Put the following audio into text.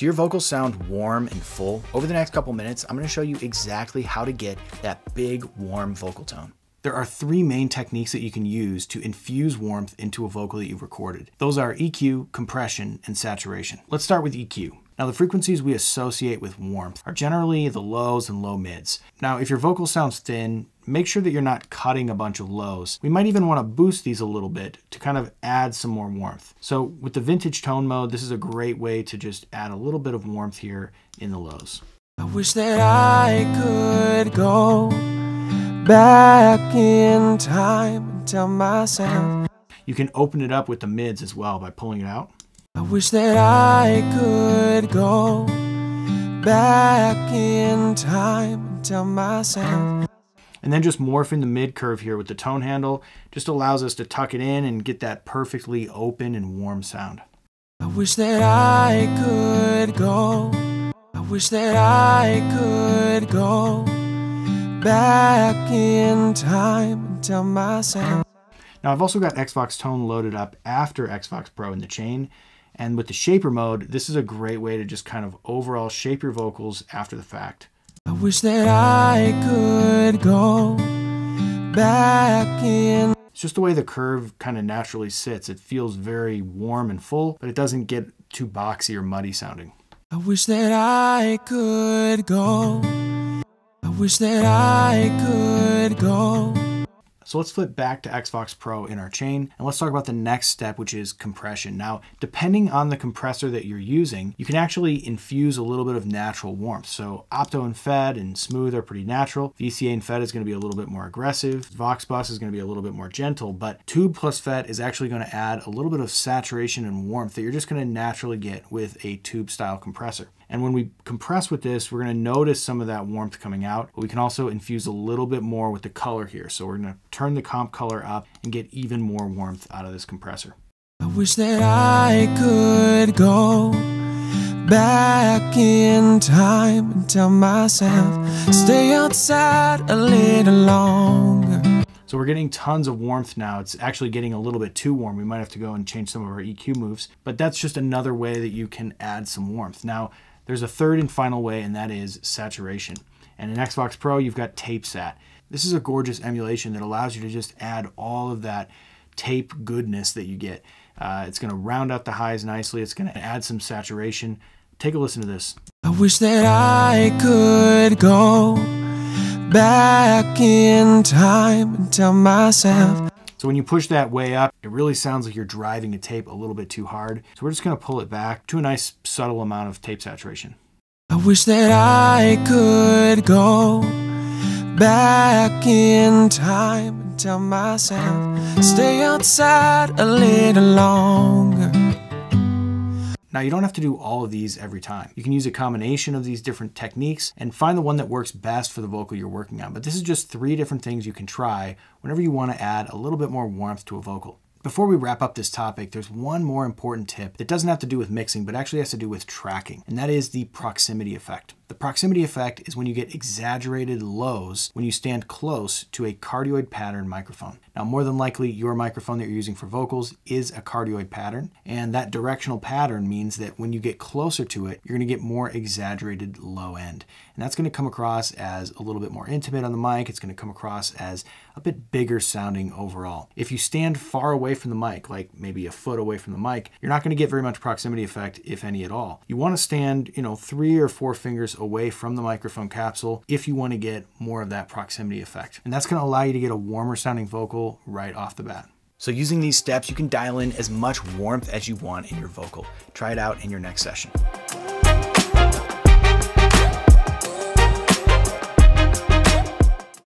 Do your vocals sound warm and full? Over the next couple minutes, I'm gonna show you exactly how to get that big, warm vocal tone. There are three main techniques that you can use to infuse warmth into a vocal that you've recorded. Those are EQ, compression, and saturation. Let's start with EQ. Now the frequencies we associate with warmth are generally the lows and low mids. Now if your vocal sounds thin, make sure that you're not cutting a bunch of lows. We might even want to boost these a little bit to kind of add some more warmth. So with the vintage tone mode, this is a great way to just add a little bit of warmth here in the lows. I wish that I could go back in time and tell myself. You can open it up with the mids as well by pulling it out. I wish that I could go back in time and tell myself. And then just morphing the mid curve here with the tone handle just allows us to tuck it in and get that perfectly open and warm sound. I wish that I could go. I wish that I could go back in time and tell myself. Now I've also got Xvox Tone loaded up after Xvox Pro in the chain. And with the shaper mode, this is a great way to just kind of overall shape your vocals after the fact. I wish that I could go back in. It's just the way the curve kind of naturally sits. It feels very warm and full, but it doesn't get too boxy or muddy sounding. I wish that I could go. I wish that I could go so let's flip back to Xvox Pro in our chain and let's talk about the next step, which is compression. Now, depending on the compressor that you're using, you can actually infuse a little bit of natural warmth. So Opto and FET and Smooth are pretty natural. VCA and FET is gonna be a little bit more aggressive. Vox Bus is gonna be a little bit more gentle, but Tube plus FET is actually gonna add a little bit of saturation and warmth that you're just gonna naturally get with a tube style compressor. And when we compress with this, we're gonna notice some of that warmth coming out, but we can also infuse a little bit more with the color here. So we're gonna turn the comp color up and get even more warmth out of this compressor. I wish that I could go back in time and tell myself, stay outside a little longer. So we're getting tons of warmth now. It's actually getting a little bit too warm. We might have to go and change some of our EQ moves, but that's just another way that you can add some warmth. Now, there's a third and final way, and that is saturation. And in Xvox Pro, you've got Tape Sat. This is a gorgeous emulation that allows you to just add all of that tape goodness that you get. Uh, it's going to round out the highs nicely. It's going to add some saturation. Take a listen to this. I wish that I could go back in time and tell myself so when you push that way up, it really sounds like you're driving a tape a little bit too hard. So we're just gonna pull it back to a nice subtle amount of tape saturation. I wish that I could go back in time and tell myself, stay outside a little longer. Now you don't have to do all of these every time. You can use a combination of these different techniques and find the one that works best for the vocal you're working on. But this is just three different things you can try whenever you want to add a little bit more warmth to a vocal. Before we wrap up this topic, there's one more important tip that doesn't have to do with mixing, but actually has to do with tracking, and that is the proximity effect. The proximity effect is when you get exaggerated lows when you stand close to a cardioid pattern microphone. Now, more than likely, your microphone that you're using for vocals is a cardioid pattern, and that directional pattern means that when you get closer to it, you're gonna get more exaggerated low end. And that's gonna come across as a little bit more intimate on the mic, it's gonna come across as a bit bigger sounding overall. If you stand far away from the mic, like maybe a foot away from the mic, you're not gonna get very much proximity effect, if any at all. You wanna stand, you know, three or four fingers away from the microphone capsule if you want to get more of that proximity effect. And that's going to allow you to get a warmer sounding vocal right off the bat. So using these steps, you can dial in as much warmth as you want in your vocal. Try it out in your next session.